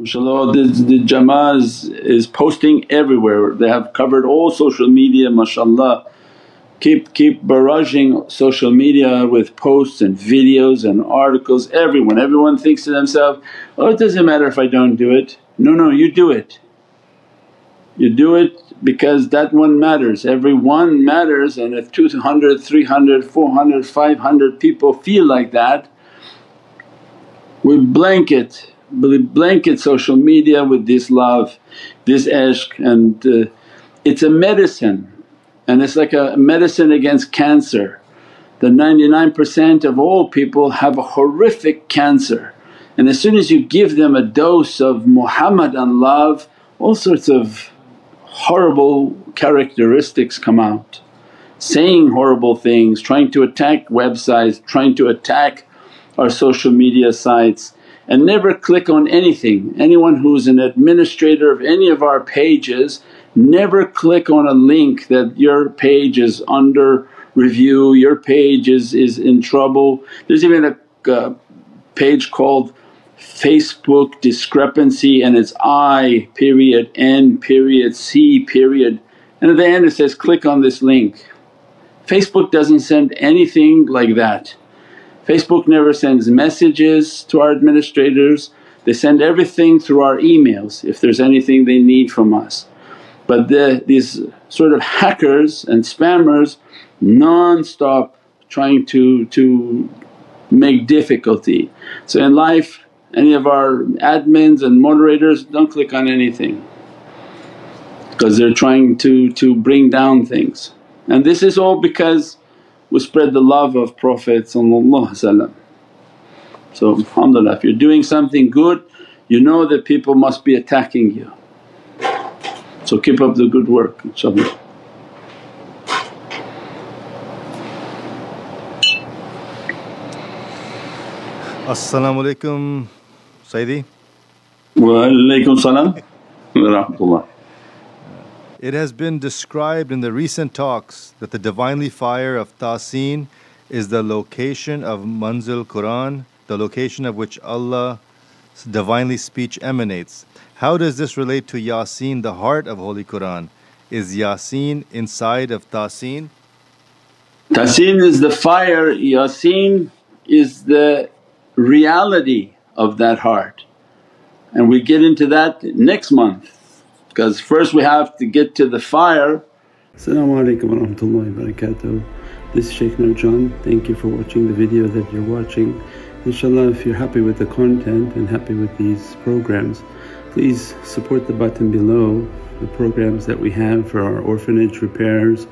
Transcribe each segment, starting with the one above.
MashaAllah the, the is posting everywhere, they have covered all social media mashaAllah. Keep, keep barraging social media with posts and videos and articles, everyone. Everyone thinks to themselves, oh it doesn't matter if I don't do it. No, no you do it. You do it because that one matters, every one matters and if 200, 300, 400, 500 people feel like that we blanket, blanket social media with this love, this ishq and uh, it's a medicine and it's like a medicine against cancer. The 99% of all people have a horrific cancer and as soon as you give them a dose of Muhammadan love all sorts of horrible characteristics come out. Saying horrible things, trying to attack websites, trying to attack our social media sites and never click on anything. Anyone who's an administrator of any of our pages never click on a link that your page is under review, your page is, is in trouble. There's even a uh, page called Facebook discrepancy and it's I period N period C period and at the end it says click on this link. Facebook doesn't send anything like that. Facebook never sends messages to our administrators, they send everything through our emails if there's anything they need from us. But the, these sort of hackers and spammers non-stop trying to, to make difficulty. So in life any of our admins and moderators don't click on anything because they're trying to, to bring down things. And this is all because we spread the love of Prophet So alhamdulillah if you're doing something good you know that people must be attacking you. So keep up the good work inshaAllah. As-salamu alaykum Sayyidi. Wa alaykum salam wa rahmatullah. It has been described in the recent talks that the Divinely Fire of Tasin is the location of Manzil Quran, the location of which Allah's Divinely speech emanates. How does this relate to Yasin, the heart of Holy Quran? Is Yasin inside of Tasin? Tasin is the fire, Yasin is the reality of that heart. And we get into that next month because first we have to get to the fire. Assalamu alaikum wa rahmatullahi. This is Shaykh Nurjan. Thank you for watching the video that you're watching. Inshallah if you're happy with the content and happy with these programs please support the button below the programs that we have for our orphanage repairs,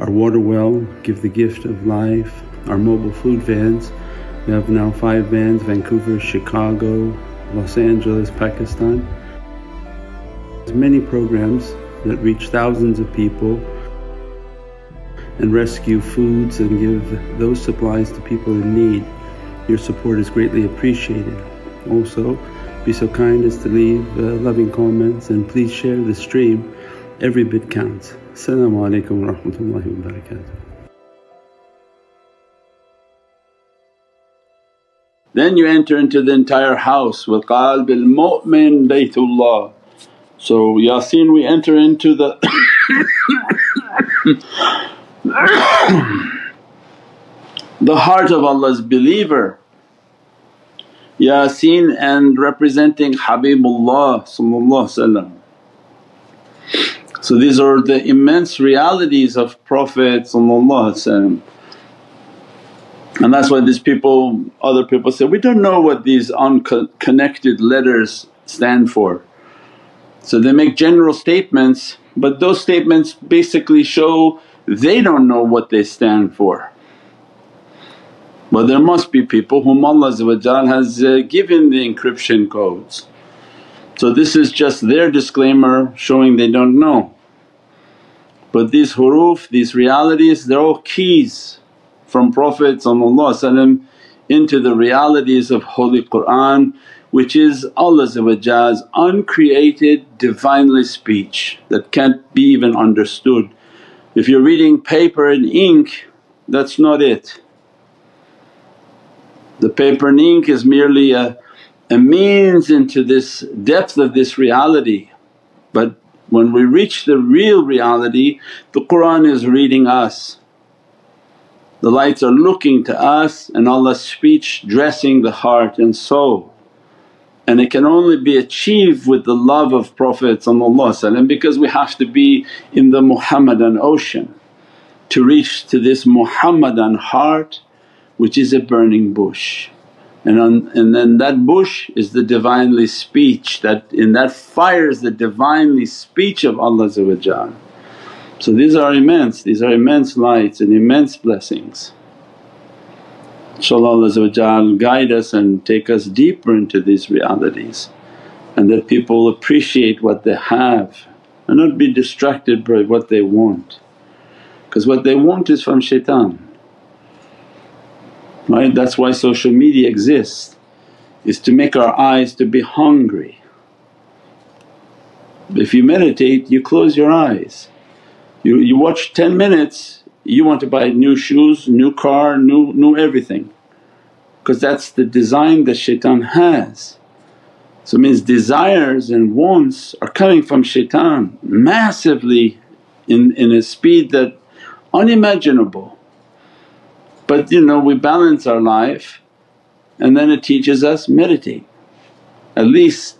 our water well, give the gift of life, our mobile food vans we have now five vans, Vancouver, Chicago, Los Angeles, Pakistan There's many programs that reach thousands of people and rescue foods and give those supplies to people in need. Your support is greatly appreciated. Also, be so kind as to leave uh, loving comments and please share the stream. Every bit counts. Assalamu alaikum wa rahmatullahi wa barakatuh. Then you enter into the entire house, وَقَالْ بِالْمُؤْمِن baytullah. so Yasin we enter into the the heart of Allah's believer. Yasin and representing Habibullah So these are the immense realities of Prophet and that's why these people, other people say, we don't know what these unconnected letters stand for. So they make general statements but those statements basically show they don't know what they stand for. But there must be people whom Allah has uh, given the encryption codes. So this is just their disclaimer showing they don't know. But these huruf, these realities they're all keys from Prophet into the realities of Holy Qur'an which is Allah's uncreated Divinely speech that can't be even understood. If you're reading paper and ink that's not it. The paper and ink is merely a, a means into this depth of this reality but when we reach the real reality the Qur'an is reading us. The lights are looking to us and Allah's speech dressing the heart and soul and it can only be achieved with the love of Prophet because we have to be in the Muhammadan ocean to reach to this Muhammadan heart which is a burning bush. And, on, and then that bush is the Divinely speech that in that fire is the Divinely speech of Allah So these are immense, these are immense lights and immense blessings. Guide us and take us deeper into these realities and that people appreciate what they have and not be distracted by what they want because what they want is from shaitan right? That's why social media exists is to make our eyes to be hungry. If you meditate you close your eyes, you, you watch 10 minutes you want to buy new shoes, new car, new, new everything because that's the design that shaitan has. So it means desires and wants are coming from shaitan massively in, in a speed that unimaginable. But you know we balance our life and then it teaches us meditate. At least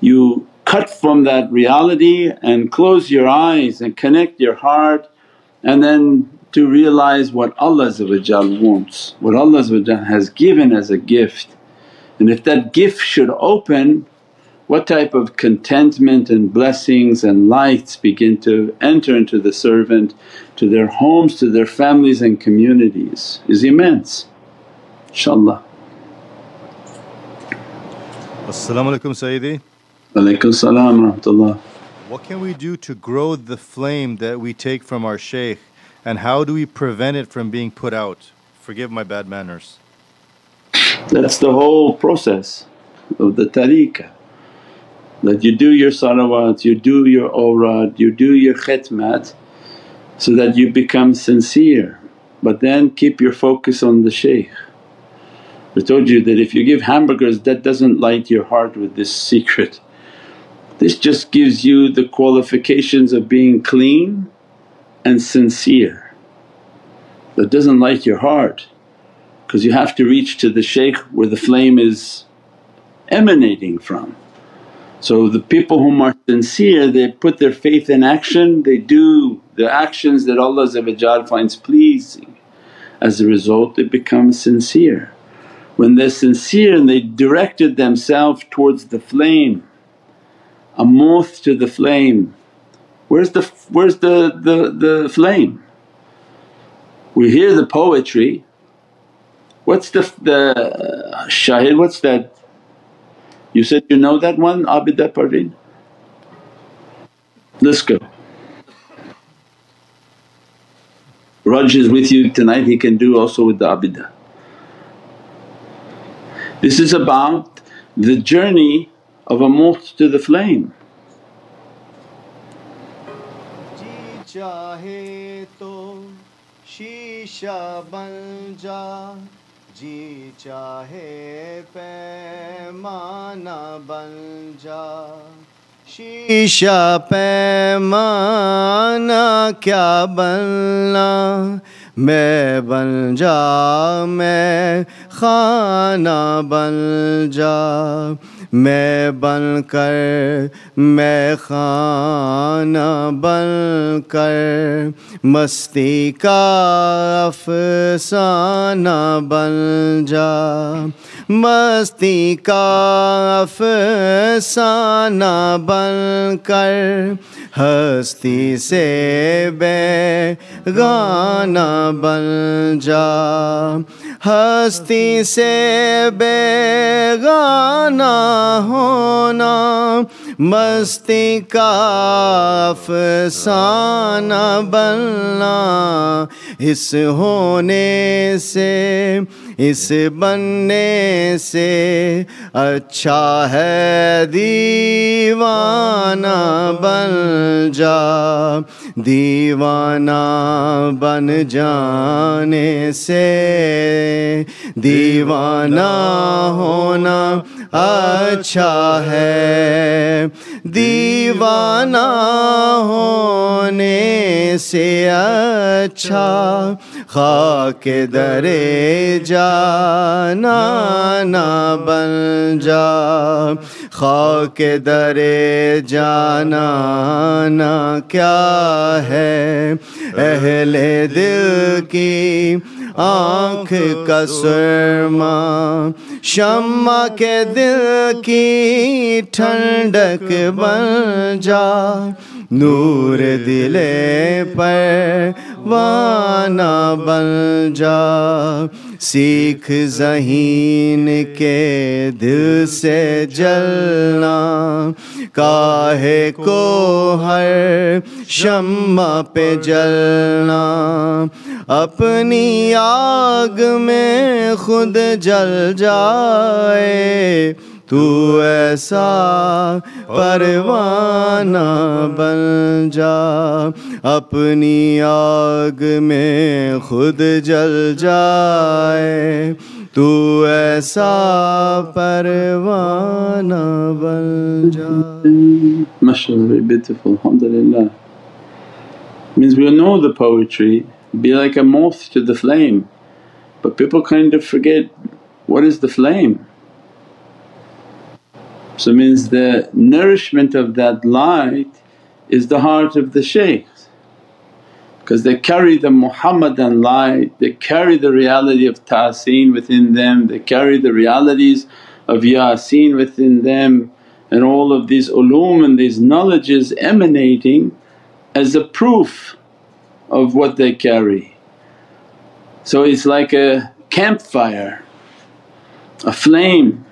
you cut from that reality and close your eyes and connect your heart and then to realize what Allah wants, what Allah has given as a gift. And if that gift should open what type of contentment and blessings and lights begin to enter into the servant, to their homes, to their families and communities is immense inshaAllah. As-salamu alaykum Sayyidi. Alaykum salam rahmatullah. What can we do to grow the flame that we take from our shaykh and how do we prevent it from being put out? Forgive my bad manners. That's the whole process of the tariqah that you do your salawat, you do your awrad, you do your khidmat so that you become sincere but then keep your focus on the shaykh. I told you that if you give hamburgers that doesn't light your heart with this secret. This just gives you the qualifications of being clean and sincere. That doesn't light your heart because you have to reach to the shaykh where the flame is emanating from. So the people whom are sincere they put their faith in action, they do the actions that Allah finds pleasing. As a result they become sincere. When they're sincere and they directed themselves towards the flame, a moth to the flame, where's the, where's the, the, the flame? We hear the poetry, what's the, the shahid, what's that you said you know that one Abida Parveen? Let's go. Raj is with you tonight, he can do also with the Abida. This is about the journey of a moth to the flame. چاہے تو شیشہ بن جا جی چاہے پیمانہ بن جا شیشہ پیمانہ کیا بننا میں بن جا میں خانہ بن جا میں بن کر، میں خانہ بن کر، مستی کا افسانہ بن جا، مستی کا افسانہ بن کر، ہستی سے بے گانا بن جا ہستی سے بیگانہ ہونا مستی کا افسانہ بننا اس ہونے سے اس بننے سے اچھا ہے دیوانہ بن جا۔ دیوانہ بن جانے سے دیوانہ ہونا اچھا ہے۔ دیوانہ ہونے سے اچھا خاک درے جانا نہ بن جا۔ خاک درے جانا نہ کیا ہے؟ اہل دل کی آنکھ کا سرما، شمع کے دل کی ٹھنڈک بن جا۔ نور دل پر وانا بن جا۔ سیکھ ذہین کے دل سے جلنا۔ کاہے کو ہر شمع پہ جلنا۔ اپنی آگ میں خود جل جائے۔ تو ایسا پروانہ بن جا۔ اپنی آگ میں خود جل جائے۔ تو ایسا پروانہ بن جا۔ Mashallah, very beautiful. Means we know the poetry. Be like a moth to the flame, but people kind of forget what is the flame. So means the nourishment of that light is the heart of the shaykhs because they carry the Muhammadan light, they carry the reality of Tasin within them, they carry the realities of Yasin within them and all of these ulum and these knowledges emanating as a proof of what they carry. So it's like a campfire, a flame.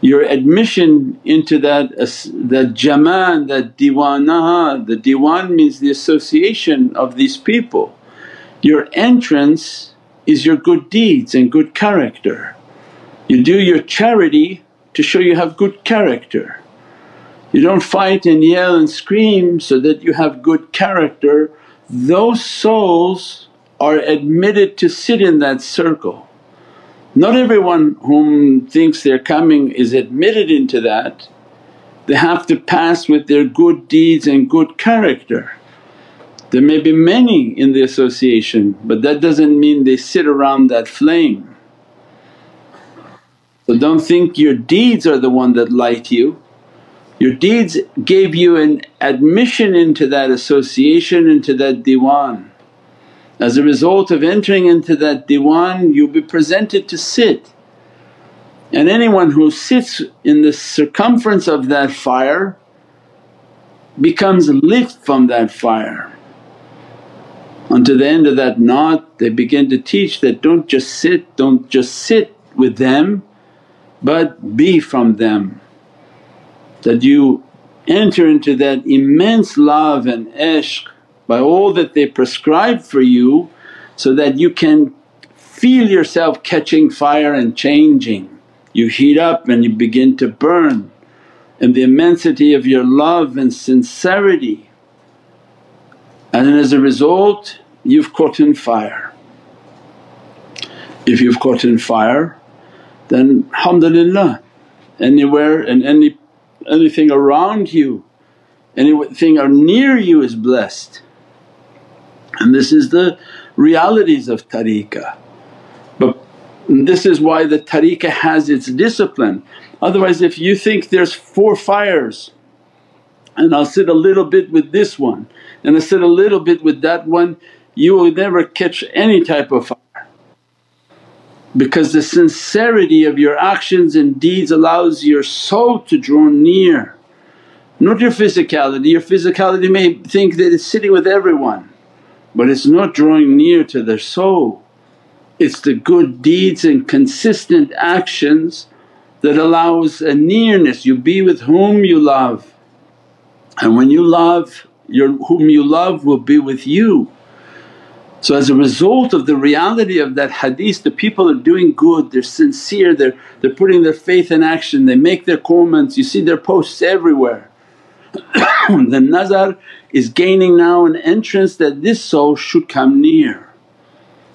Your admission into that, that jaman, that diwana, the diwan means the association of these people. Your entrance is your good deeds and good character. You do your charity to show you have good character. You don't fight and yell and scream so that you have good character. Those souls are admitted to sit in that circle. Not everyone whom thinks they're coming is admitted into that, they have to pass with their good deeds and good character. There may be many in the association but that doesn't mean they sit around that flame. So don't think your deeds are the one that light you. Your deeds gave you an admission into that association, into that diwan. As a result of entering into that diwan you'll be presented to sit and anyone who sits in the circumference of that fire becomes lit from that fire. Unto the end of that knot they begin to teach that don't just sit, don't just sit with them but be from them. That you enter into that immense love and ishq by all that they prescribe for you so that you can feel yourself catching fire and changing. You heat up and you begin to burn and the immensity of your love and sincerity and then as a result you've caught in fire. If you've caught in fire then alhamdulillah anywhere and any anything around you, anything near you is blessed. And this is the realities of tariqah. But this is why the tariqah has its discipline. Otherwise if you think there's four fires and I'll sit a little bit with this one and I sit a little bit with that one, you will never catch any type of fire because the sincerity of your actions and deeds allows your soul to draw near. Not your physicality, your physicality may think that it's sitting with everyone but it's not drawing near to their soul. It's the good deeds and consistent actions that allows a nearness, you be with whom you love. And when you love, your whom you love will be with you. So as a result of the reality of that hadith the people are doing good, they're sincere, they're, they're putting their faith in action, they make their comments, you see their posts everywhere. the nazar is gaining now an entrance that this soul should come near.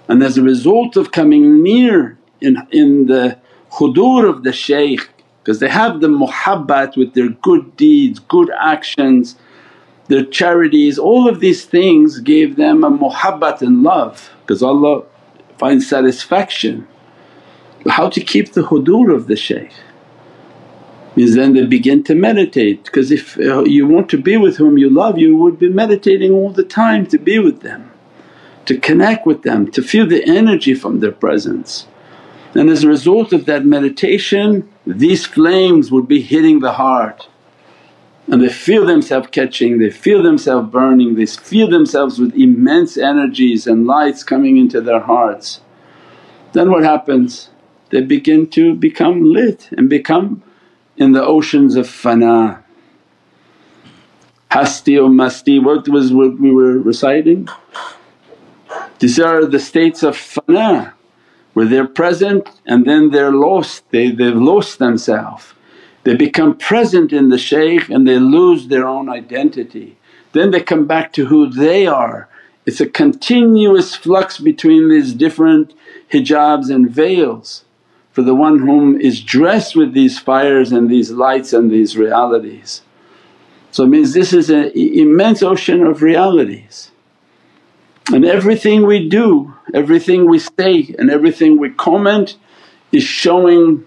And as a result of coming near in, in the hudur of the shaykh because they have the muhabbat with their good deeds, good actions, their charities, all of these things gave them a muhabbat and love because Allah finds satisfaction. How to keep the hudur of the shaykh Means then they begin to meditate because if uh, you want to be with whom you love you would be meditating all the time to be with them, to connect with them, to feel the energy from their presence. And as a result of that meditation these flames would be hitting the heart and they feel themselves catching, they feel themselves burning, they feel themselves with immense energies and lights coming into their hearts. Then what happens? They begin to become lit and become in the oceans of fana. Hasti or masti, what was what we were reciting? These are the states of fana where they're present and then they're lost, they, they've lost themselves. They become present in the shaykh and they lose their own identity. Then they come back to who they are. It's a continuous flux between these different hijabs and veils for the one whom is dressed with these fires and these lights and these realities. So it means this is an immense ocean of realities. And everything we do, everything we say and everything we comment is showing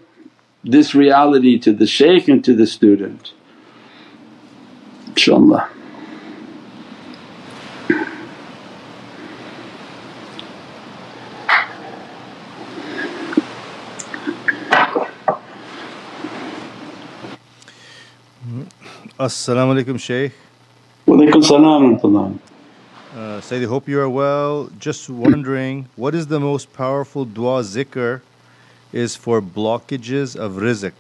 this reality to the shaykh and to the student, inshaAllah. As-salamu alaykum Shaykh. Wa alaykum salam uh, Sayyidi, hope you are well. Just wondering, what is the most powerful dua zikr is for blockages of rizq?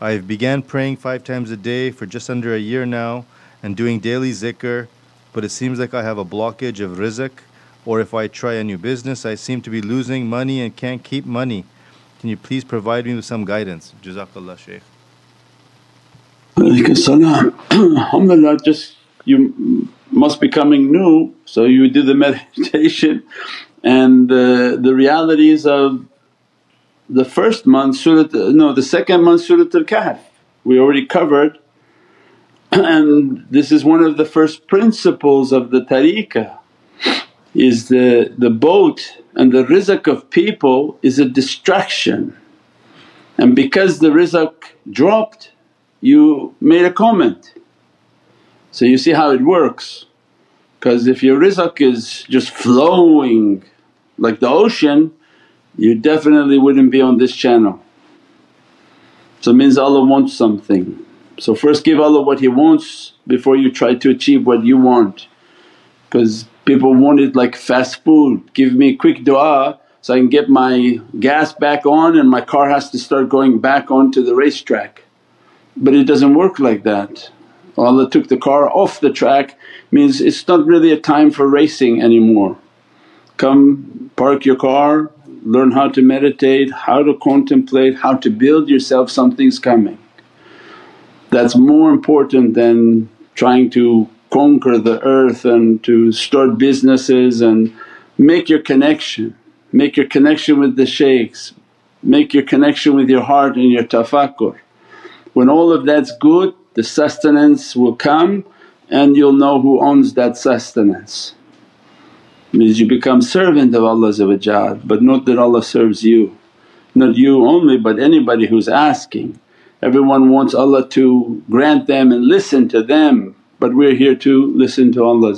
I've began praying five times a day for just under a year now and doing daily zikr, but it seems like I have a blockage of rizq or if I try a new business I seem to be losing money and can't keep money. Can you please provide me with some guidance? Jazakallah Shaykh. Alhamdulillah just you must be coming new so you do the meditation and the, the realities of the first month Surat, uh, no the second month Surat al-Kahf. We already covered. And this is one of the first principles of the tariqah is the, the boat and the rizq of people is a distraction. And because the rizq dropped you made a comment. So you see how it works. Because if your rizq is just flowing like the ocean you definitely wouldn't be on this channel. So it means Allah wants something. So first give Allah what He wants before you try to achieve what you want because people want it like fast food, give me quick du'a so I can get my gas back on and my car has to start going back onto the racetrack. But it doesn't work like that. Allah took the car off the track means it's not really a time for racing anymore. Come park your car, learn how to meditate, how to contemplate, how to build yourself something's coming. That's more important than trying to conquer the earth and to start businesses and make your connection, make your connection with the shaykhs, make your connection with your heart and your tafakkur. When all of that's good the sustenance will come and you'll know who owns that sustenance. Means you become servant of Allah but not that Allah serves you, not you only but anybody who's asking. Everyone wants Allah to grant them and listen to them but we're here to listen to Allah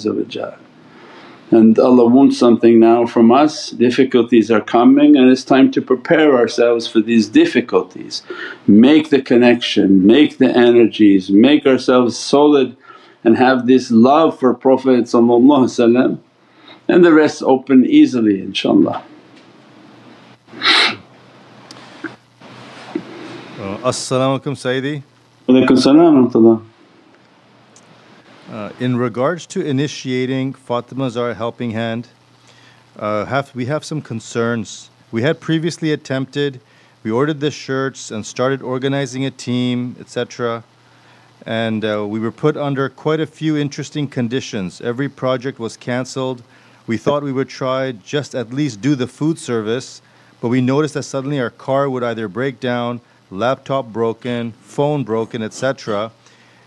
and Allah wants something now from us, difficulties are coming and it's time to prepare ourselves for these difficulties. Make the connection, make the energies, make ourselves solid and have this love for Prophet and the rest open easily inshaAllah. Uh, As-salamu alaykum Sayyidi. Wa salam uh, in regards to initiating Fatima Zahra Helping Hand, uh, have, we have some concerns. We had previously attempted, we ordered the shirts and started organizing a team, etc. And uh, we were put under quite a few interesting conditions. Every project was canceled. We thought we would try just at least do the food service, but we noticed that suddenly our car would either break down, laptop broken, phone broken, etc.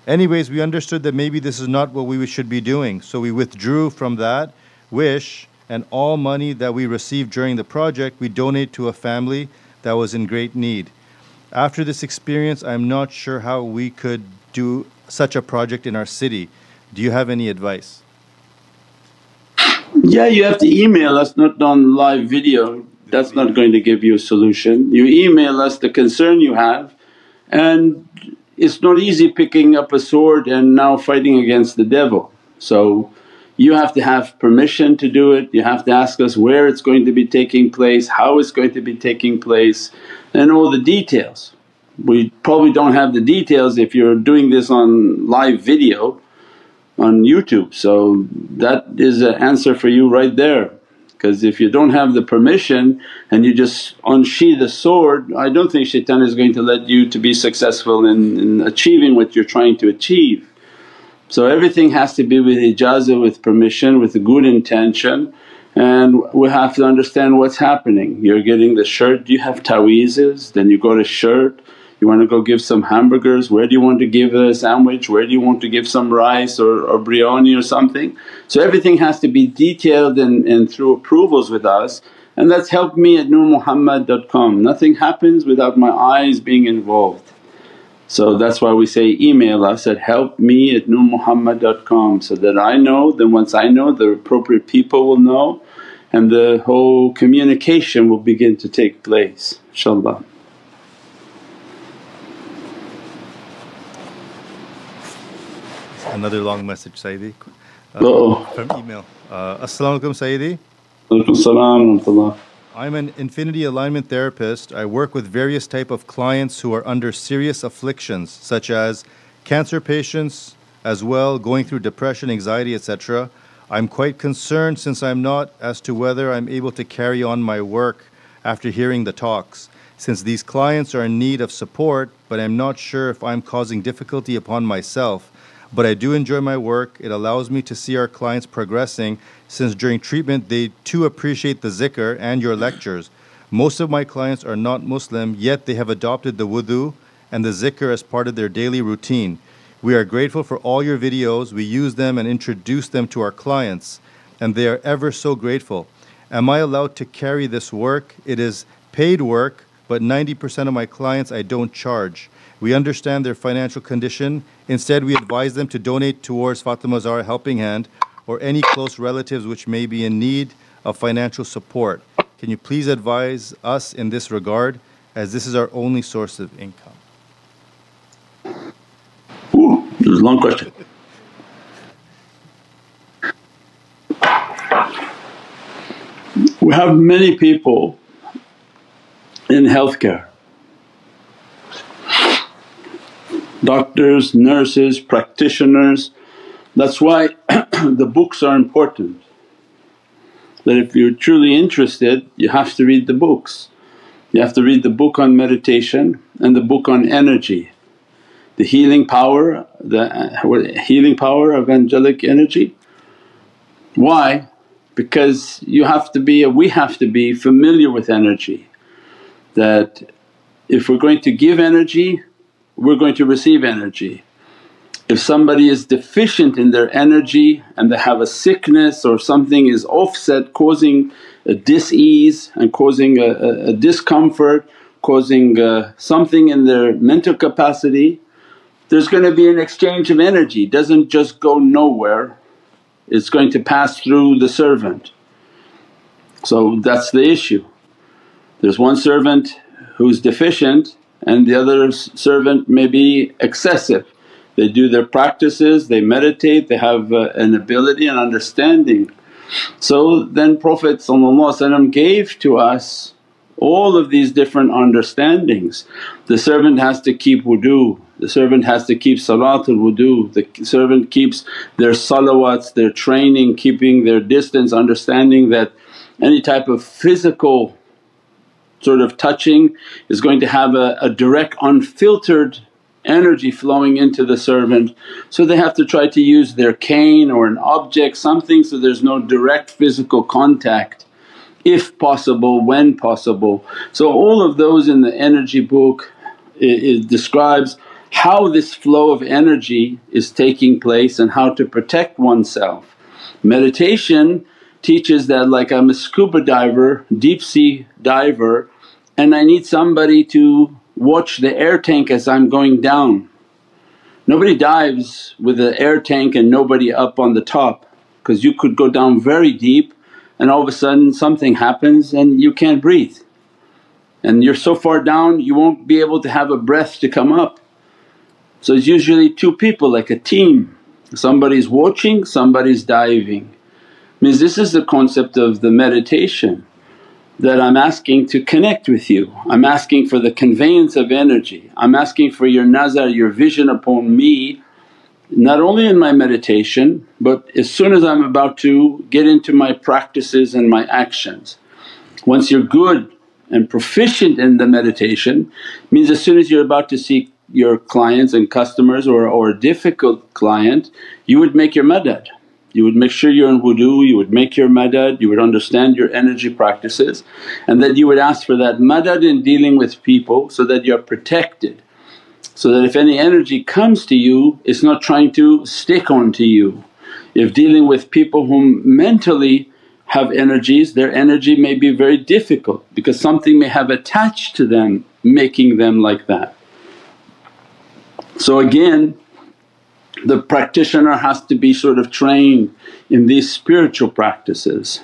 Anyways, we understood that maybe this is not what we should be doing, so we withdrew from that wish and all money that we received during the project we donate to a family that was in great need. After this experience, I'm not sure how we could do such a project in our city. Do you have any advice? Yeah, you have to email us, not on live video. That's not going to give you a solution. You email us the concern you have and it's not easy picking up a sword and now fighting against the devil. So you have to have permission to do it, you have to ask us where it's going to be taking place, how it's going to be taking place and all the details. We probably don't have the details if you're doing this on live video on YouTube. So that is an answer for you right there because if you don't have the permission and you just unsheath the sword, I don't think shaitan is going to let you to be successful in, in achieving what you're trying to achieve. So everything has to be with ijazah, with permission, with a good intention and we have to understand what's happening. You're getting the shirt, you have taweezes? Then you go to shirt, you want to go give some hamburgers, where do you want to give a sandwich, where do you want to give some rice or, or biryani or something. So everything has to be detailed and, and through approvals with us and that's help me at nurmuhammad.com. Nothing happens without my eyes being involved. So that's why we say email us at help me at nurmuhammad.com so that I know then once I know the appropriate people will know and the whole communication will begin to take place inshaAllah. Another long message Sayyidi uh, from email. Uh, As-salamu alaykum Sayyidi. Alaikum I'm an infinity alignment therapist. I work with various type of clients who are under serious afflictions such as cancer patients as well, going through depression, anxiety, etc. I'm quite concerned since I'm not as to whether I'm able to carry on my work after hearing the talks. Since these clients are in need of support, but I'm not sure if I'm causing difficulty upon myself but I do enjoy my work. It allows me to see our clients progressing since during treatment they too appreciate the zikr and your lectures. Most of my clients are not Muslim, yet they have adopted the wudu and the zikr as part of their daily routine. We are grateful for all your videos. We use them and introduce them to our clients, and they are ever so grateful. Am I allowed to carry this work? It is paid work, but 90% of my clients I don't charge. We understand their financial condition. Instead, we advise them to donate towards Fatima Zahra Helping Hand or any close relatives which may be in need of financial support. Can you please advise us in this regard as this is our only source of income? Ooh, this is a long question. We have many people in healthcare doctors, nurses, practitioners. That's why the books are important. That if you're truly interested you have to read the books. You have to read the book on meditation and the book on energy, the healing power, the healing power of angelic energy. Why? Because you have to be, we have to be familiar with energy that if we're going to give energy we're going to receive energy. If somebody is deficient in their energy and they have a sickness or something is offset causing a dis-ease and causing a, a, a discomfort, causing uh, something in their mental capacity, there's going to be an exchange of energy, it doesn't just go nowhere, it's going to pass through the servant. So that's the issue. There's one servant who's deficient and the other servant may be excessive. They do their practices, they meditate, they have uh, an ability and understanding. So then Prophet gave to us all of these different understandings. The servant has to keep wudu, the servant has to keep salatul wudu, the servant keeps their salawats, their training, keeping their distance, understanding that any type of physical sort of touching is going to have a, a direct unfiltered energy flowing into the servant. So they have to try to use their cane or an object, something so there's no direct physical contact if possible, when possible. So all of those in the energy book it, it describes how this flow of energy is taking place and how to protect oneself. Meditation teaches that like I'm a scuba diver, deep sea diver and I need somebody to watch the air tank as I'm going down. Nobody dives with an air tank and nobody up on the top because you could go down very deep and all of a sudden something happens and you can't breathe. And you're so far down you won't be able to have a breath to come up. So it's usually two people like a team, somebody's watching, somebody's diving. Means this is the concept of the meditation that I'm asking to connect with you, I'm asking for the conveyance of energy, I'm asking for your nazar, your vision upon me not only in my meditation but as soon as I'm about to get into my practices and my actions. Once you're good and proficient in the meditation means as soon as you're about to see your clients and customers or, or a difficult client you would make your madad you would make sure you're in wudu, you would make your madad, you would understand your energy practices and that you would ask for that madad in dealing with people so that you're protected. So that if any energy comes to you it's not trying to stick onto you. If dealing with people whom mentally have energies, their energy may be very difficult because something may have attached to them making them like that. So again the practitioner has to be sort of trained in these spiritual practices.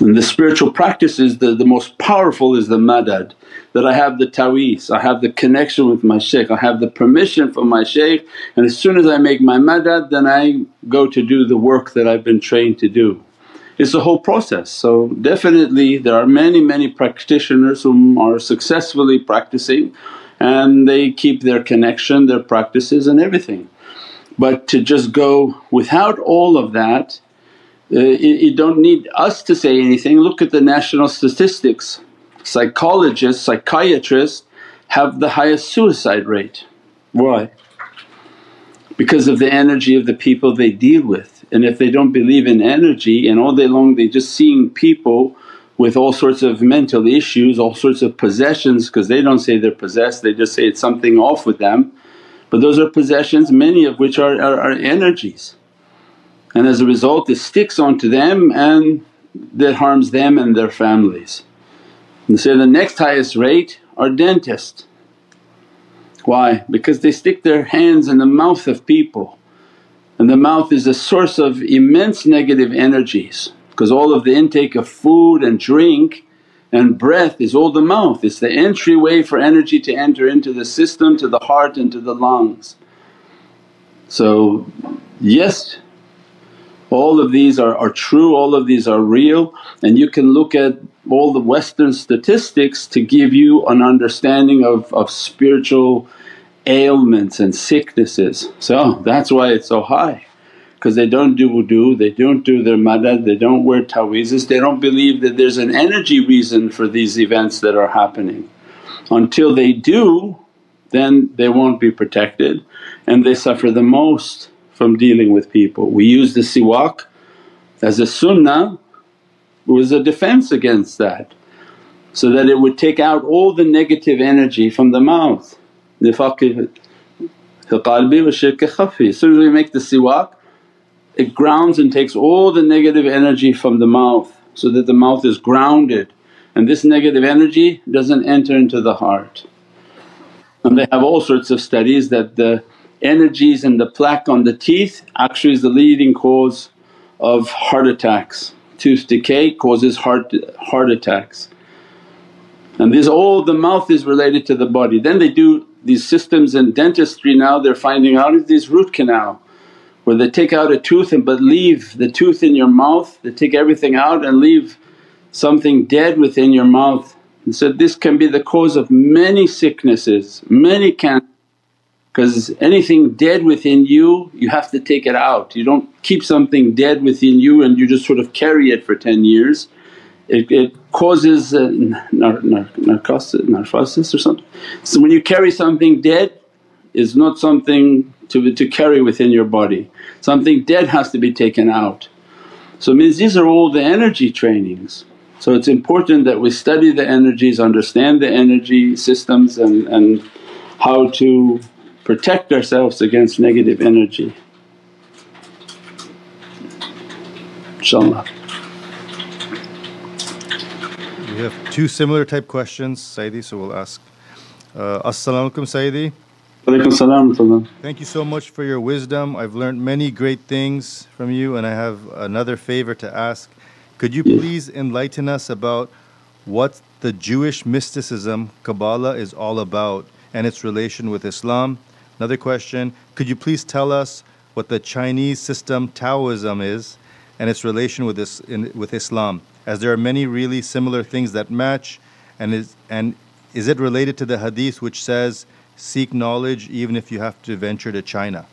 And the spiritual practices the, the most powerful is the madad that I have the ta'weez, I have the connection with my shaykh, I have the permission from my shaykh and as soon as I make my madad then I go to do the work that I've been trained to do. It's a whole process so definitely there are many many practitioners whom are successfully practicing and they keep their connection, their practices and everything. But to just go without all of that, uh, you, you don't need us to say anything. Look at the national statistics. Psychologists, psychiatrists have the highest suicide rate. Why? Because of the energy of the people they deal with and if they don't believe in energy and all day long they just seeing people with all sorts of mental issues, all sorts of possessions because they don't say they're possessed, they just say it's something off with them. But those are possessions many of which are, are, are energies and as a result it sticks onto them and that harms them and their families. And say the next highest rate are dentists. Why? Because they stick their hands in the mouth of people and the mouth is a source of immense negative energies because all of the intake of food and drink and breath is all the mouth, it's the entryway for energy to enter into the system, to the heart and to the lungs. So yes all of these are, are true, all of these are real and you can look at all the western statistics to give you an understanding of, of spiritual ailments and sicknesses. So that's why it's so high because they don't do wudu, they don't do their madad, they don't wear ta'weezes, they don't believe that there's an energy reason for these events that are happening. Until they do then they won't be protected and they suffer the most from dealing with people. We use the siwak as a sunnah was a defense against that so that it would take out all the negative energy from the mouth. Nifaq qalbi wa shirk khafi. As soon as we make the siwak it grounds and takes all the negative energy from the mouth so that the mouth is grounded and this negative energy doesn't enter into the heart. And they have all sorts of studies that the energies and the plaque on the teeth actually is the leading cause of heart attacks. Tooth decay causes heart, heart attacks. And this all the mouth is related to the body. Then they do these systems in dentistry now they're finding out is this root canal where they take out a tooth and but leave the tooth in your mouth, they take everything out and leave something dead within your mouth. And said, this can be the cause of many sicknesses, many cancers because anything dead within you, you have to take it out. You don't keep something dead within you and you just sort of carry it for 10 years. It, it causes uh, nar- nar- narcosis, or something. So when you carry something dead is not something to, to carry within your body, something dead has to be taken out. So it means these are all the energy trainings. So it's important that we study the energies, understand the energy systems and, and how to protect ourselves against negative energy. InshaAllah. We have two similar type questions, Sayyidi, so we'll ask. Uh, As-salamu alaykum, Sayyidi. Thank you so much for your wisdom. I've learned many great things from you, and I have another favor to ask. Could you Yes. please enlighten us about what the Jewish mysticism, Kabbalah, is all about and its relation with Islam? Another question Could you please tell us what the Chinese system Taoism is and its relation with, this, in, with Islam? As there are many really similar things that match, and is, and is it related to the hadith which says, seek knowledge even if you have to venture to China?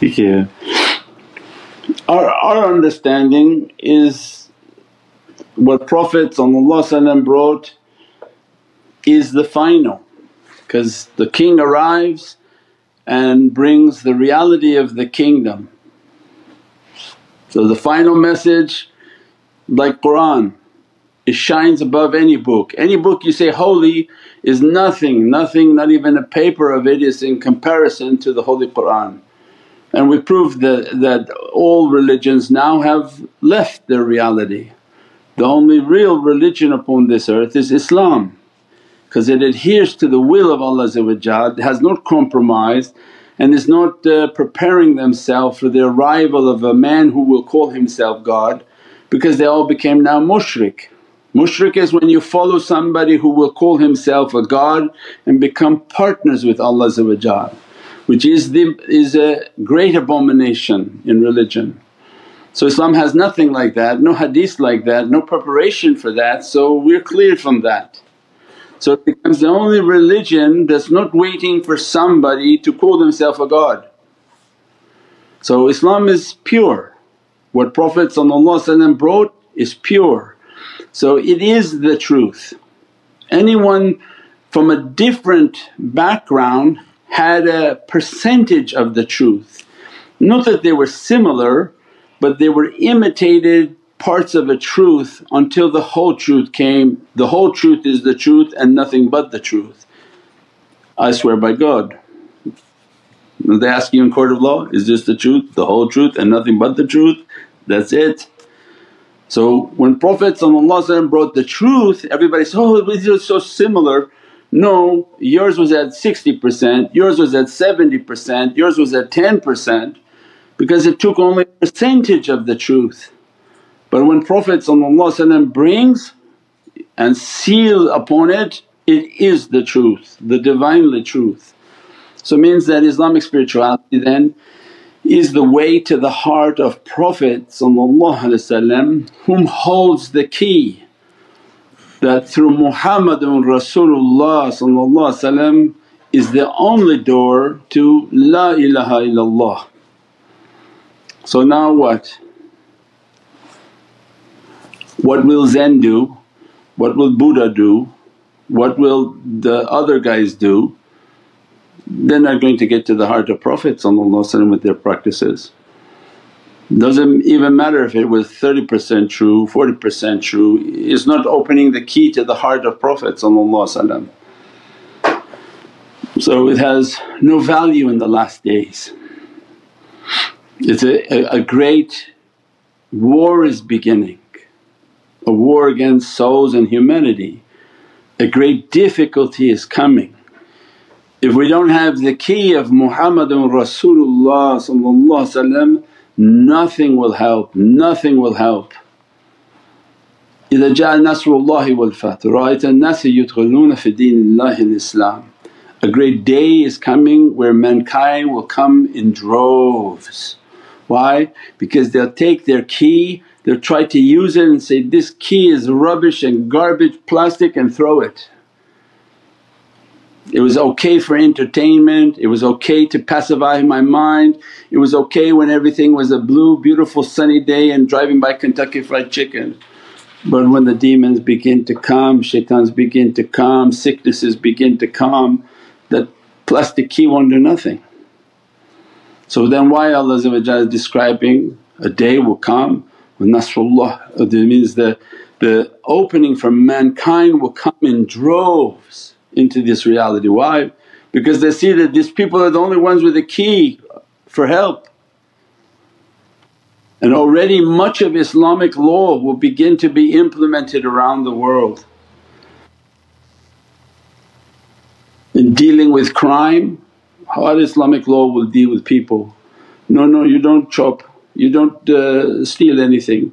Yeah. Our, our understanding is what Prophet brought is the final because the king arrives and brings the reality of the kingdom. So the final message like Qur'an it shines above any book. Any book you say holy is nothing, nothing not even a paper of it is in comparison to the Holy Qur'an. And we proved that, that all religions now have left their reality. The only real religion upon this earth is Islam because it adheres to the will of Allah has not compromised and is not uh, preparing themselves for the arrival of a man who will call himself God because they all became now mushrik. Mushrik is when you follow somebody who will call himself a God and become partners with Allah which is, the, is a great abomination in religion. So Islam has nothing like that, no hadith like that, no preparation for that so we're clear from that. So it becomes the only religion that's not waiting for somebody to call themselves a God. So Islam is pure, what Prophet brought is pure. So it is the truth. Anyone from a different background had a percentage of the truth. Not that they were similar but they were imitated parts of a truth until the whole truth came. The whole truth is the truth and nothing but the truth. I swear by God. They ask you in court of law, is this the truth, the whole truth and nothing but the truth? That's it. So when Prophet brought the truth everybody said, oh these are so similar. No, yours was at 60%, yours was at 70%, yours was at 10% because it took only a percentage of the truth. But when Prophet brings and seal upon it, it is the truth, the Divinely truth. So it means that Islamic spirituality then is the way to the heart of Prophet whom holds the key that through Muhammadun Rasulullah is the only door to La ilaha illallah. So now what? What will Zen do? What will Buddha do? What will the other guys do? They're not going to get to the heart of Prophet with their practices. Doesn't even matter if it was 30% true, 40% true, it's not opening the key to the heart of Prophet So it has no value in the last days. It's a, a, great war is beginning, a war against souls and humanity. A great difficulty is coming. If we don't have the key of Muhammadun Rasulullah nothing will help, nothing will help. إذا جاء نصر الله والفتح رأيت الناس يدخلون في دين الله الإسلام A great day is coming where mankind will come in droves why? Because they'll take their key they'll try to use it and say, this key is rubbish and garbage, plastic and throw it. It was okay for entertainment, it was okay to pacify my mind, it was okay when everything was a blue beautiful sunny day and driving by Kentucky Fried Chicken. But when the demons begin to come, shaitans begin to come, sicknesses begin to come, that plastic key won't do nothing. So then why Allah is describing a day will come when Nasrullah means the, the opening for mankind will come in droves into this reality. Why? Because they see that these people are the only ones with a key for help. And already much of Islamic law will begin to be implemented around the world. In dealing with crime, how Islamic law will deal with people. No, no, you don't chop, you don't uh, steal anything,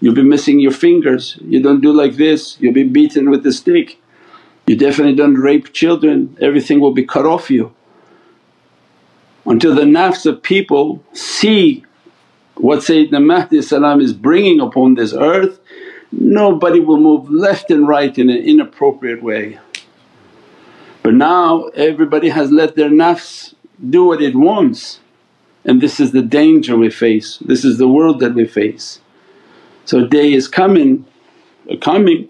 you'll be missing your fingers, you don't do like this, you'll be beaten with a stick. You definitely don't rape children, everything will be cut off you. Until the nafs of people see what Sayyidina Mahdi is bringing upon this earth, nobody will move left and right in an inappropriate way. But now everybody has let their nafs do what it wants and this is the danger we face, this is the world that we face. So a day is coming, coming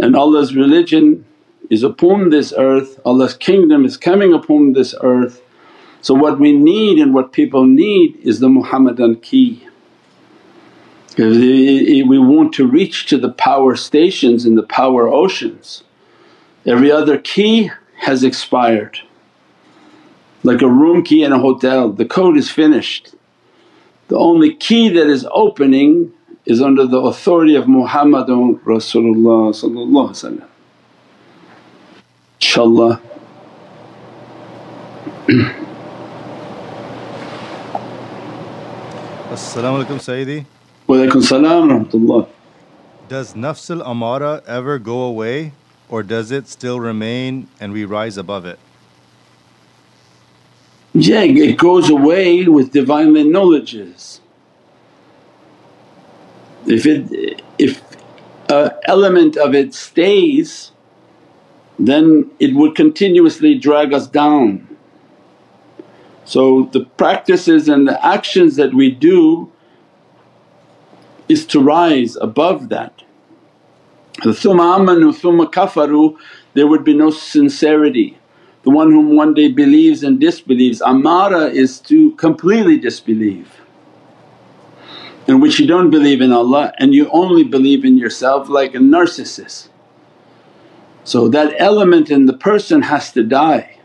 and Allah's religion is upon this earth, Allah's kingdom is coming upon this earth so what we need and what people need is the Muhammadan key. Because we want to reach to the power stations in the power oceans. Every other key has expired. Like a room key in a hotel, the code is finished. The only key that is opening is under the authority of Muhammadun Rasulullah Inshallah. As-salamu alaykum Sayyidi. Wa alaykum salam rahmatullah. Does nafs al amara ever go away or does it still remain and we rise above it? Yeah, it goes away with divine knowledges. If it if an element of it stays then it would continuously drag us down so the practices and the actions that we do is to rise above that. Thumma amanu thumma kafaru there would be no sincerity. The one whom one day believes and disbelieves, amara is to completely disbelieve in which you don't believe in Allah and you only believe in yourself like a narcissist. So that element in the person has to die.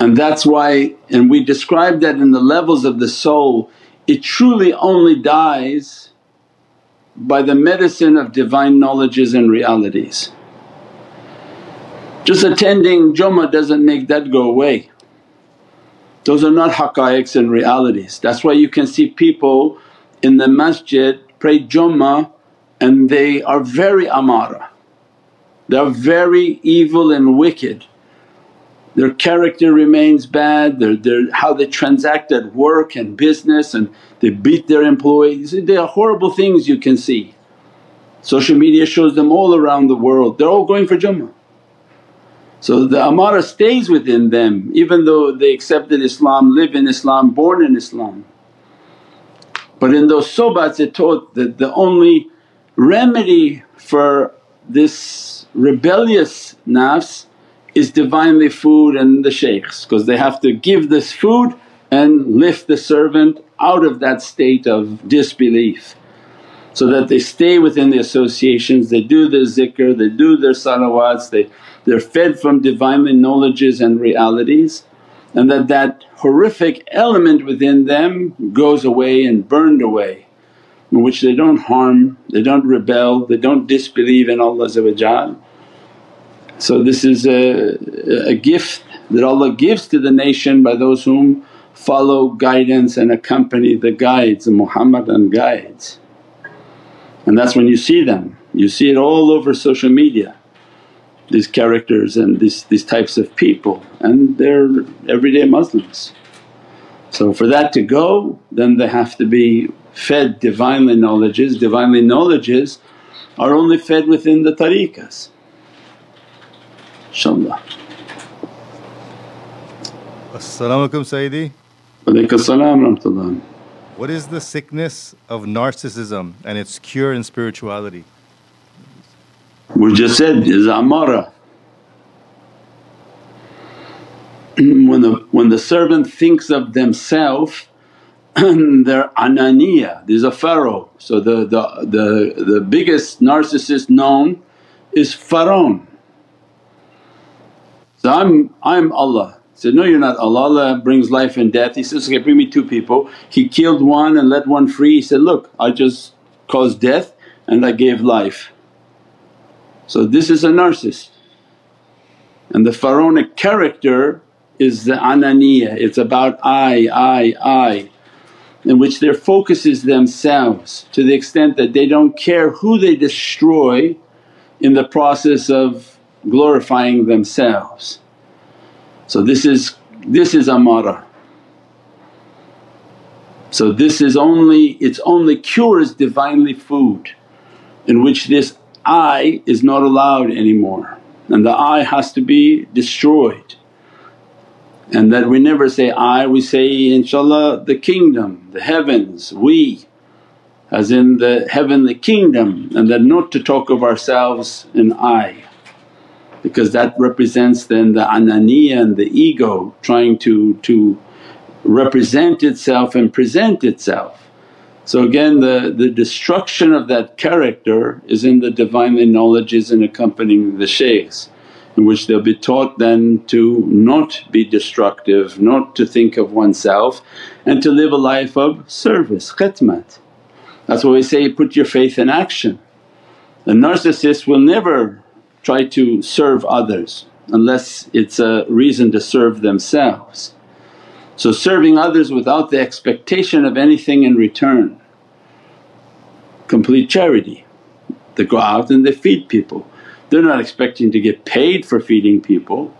And that's why and we describe that in the levels of the soul it truly only dies by the medicine of divine knowledges and realities. Just attending Jummah doesn't make that go away. Those are not haqqaiqs and realities. That's why you can see people in the masjid pray Jummah and they are very amara, they are very evil and wicked their character remains bad, their, their, how they transact at work and business and they beat their employees. There are horrible things you can see. Social media shows them all around the world, they're all going for Jummah. So the amara stays within them even though they accepted Islam, live in Islam, born in Islam. But in those sobats it taught that the only remedy for this rebellious nafs is Divinely food and the shaykhs because they have to give this food and lift the servant out of that state of disbelief so that they stay within the associations, they do their zikr, they do their salawats, they, they're fed from Divinely knowledges and realities and that that horrific element within them goes away and burned away in which they don't harm, they don't rebel, they don't disbelieve in Allah so this is a, a gift that Allah gives to the nation by those whom follow guidance and accompany the guides, the Muhammadan guides. And that's when you see them, you see it all over social media these characters and these, these types of people and they're everyday Muslims. So for that to go then they have to be fed Divinely knowledges, Divinely knowledges are only fed within the tariqas inshaAllah. As-salamu alaykum Sayyidi. Walaykum salam rahmatullah. What is the sickness of narcissism and its cure in spirituality? We just said is amara. Mm, when the when the servant thinks of themselves they're ananiya, there's a pharaoh. So the, the, the, the biggest narcissist known is Pharaoh. So I'm, I'm Allah. Said, no you're not Allah, Allah brings life and death. He says, okay bring me two people. He killed one and let one free. He said, look I just caused death and I gave life. So this is a narcissist. And the pharaonic character is the ananiya, it's about I, I, I in which their focus is themselves to the extent that they don't care who they destroy in the process of glorifying themselves. So this is this is amara. So this is only its only cure is Divinely food in which this I is not allowed anymore and the I has to be destroyed. And that we never say I, we say inshaAllah the kingdom, the heavens, we as in the heavenly kingdom and then not to talk of ourselves in I because that represents then the ananiya and the ego trying to, to represent itself and present itself. So again the, the destruction of that character is in the Divinely knowledges and accompanying the shaykhs in which they'll be taught then to not be destructive, not to think of oneself and to live a life of service, khidmat. That's why we say put your faith in action. The narcissist will never try to serve others unless it's a reason to serve themselves. So serving others without the expectation of anything in return, complete charity. They go out and they feed people. They're not expecting to get paid for feeding people,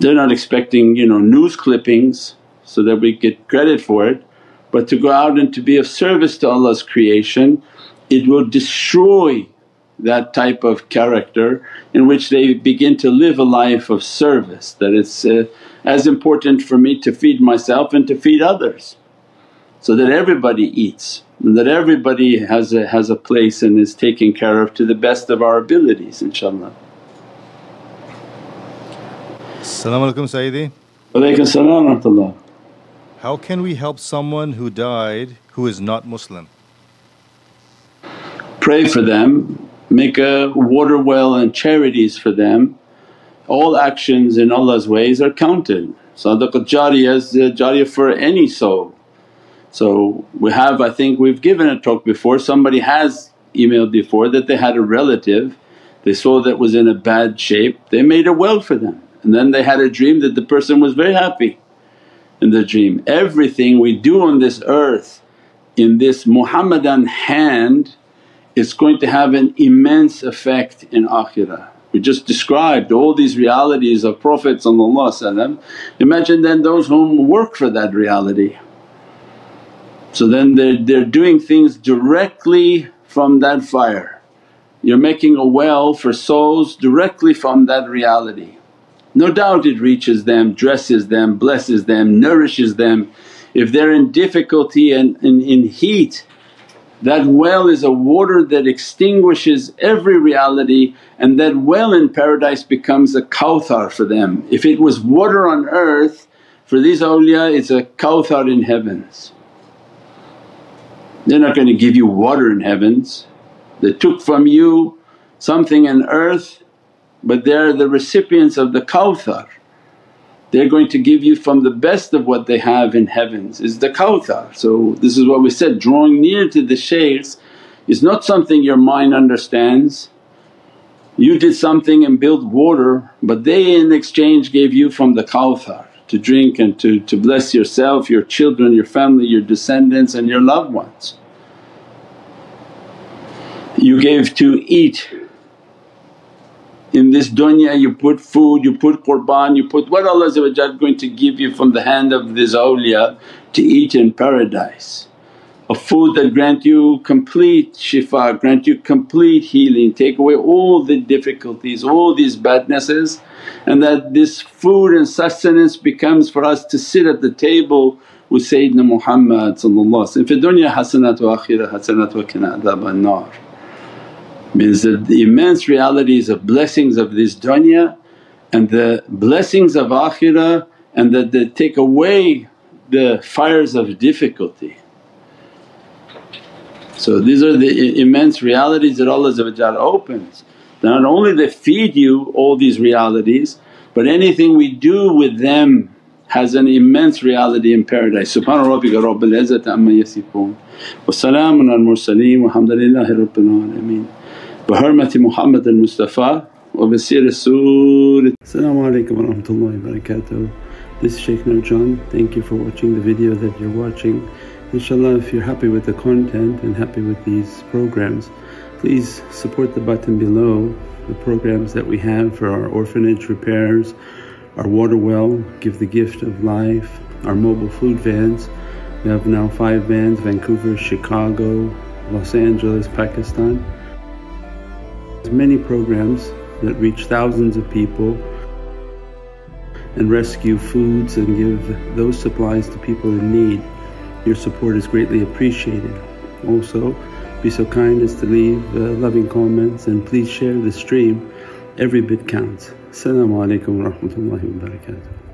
they're not expecting you know news clippings so that we get credit for it but to go out and to be of service to Allah's creation it will destroy that type of character in which they begin to live a life of service that it's uh, as important for me to feed myself and to feed others so that everybody eats and that everybody has a, has a place and is taken care of to the best of our abilities inshaAllah. As-salamu alaykum Sayyidi. Walaykum salam How can we help someone who died who is not Muslim? Pray for them, make a water well and charities for them. All actions in Allah's ways are counted. Sadaqat jariyah is the jariyah for any soul. So we have I think we've given a talk before, somebody has emailed before that they had a relative, they saw that was in a bad shape, they made a well for them and then they had a dream that the person was very happy in the dream. Everything we do on this earth in this Muhammadan hand is going to have an immense effect in akhirah. We just described all these realities of Prophet imagine then those whom work for that reality. So then they're, they're doing things directly from that fire. You're making a well for souls directly from that reality. No doubt it reaches them, dresses them, blesses them, nourishes them. If they're in difficulty and in heat that well is a water that extinguishes every reality and that well in paradise becomes a kawthar for them. If it was water on earth for these awliya it's a kawthar in heavens. They're not going to give you water in heavens, they took from you something in earth but they're the recipients of the kawthar. They're going to give you from the best of what they have in heavens is the kawthar. So this is what we said, drawing near to the shaykhs is not something your mind understands. You did something and built water but they in exchange gave you from the kawthar to drink and to, to bless yourself, your children, your family, your descendants and your loved ones. You gave to eat In this dunya you put food, you put qurban, you put what Allah is going to give you from the hand of this awliya to eat in paradise. A food that grant you complete shifa, grant you complete healing, take away all the difficulties, all these badnesses and that this food and sustenance becomes for us to sit at the table with Sayyidina Muhammad fi dunya hasanat wa akhirah hasanat wa qina adhaban nar. Means that the immense realities of blessings of this dunya and the blessings of akhirah and that they take away the fires of difficulty. So these are the immense realities that Allah opens. Not only they feed you all these realities but anything we do with them has an immense reality in paradise. Subhana rabbika rabbil izzati amma yasifoon wa salaamun al mursaleen walhamdulillahi rabbil alameen. Surat. As-salamu wa rahmatullahi wa barakatuh. This is Shaykh Nurjan. Thank you for watching the video that you're watching. Inshallah if you're happy with the content and happy with these programs please support the button below the programs that we have for our orphanage repairs, our water well, Give the Gift of Life, our mobile food vans. We have now five vans, Vancouver, Chicago, Los Angeles, Pakistan. Many programs that reach thousands of people and rescue foods and give those supplies to people in need. Your support is greatly appreciated. Also, be so kind as to leave uh, loving comments and please share the stream. Every bit counts. Assalamu alaikum wa rahmatullahi wa barakatuh.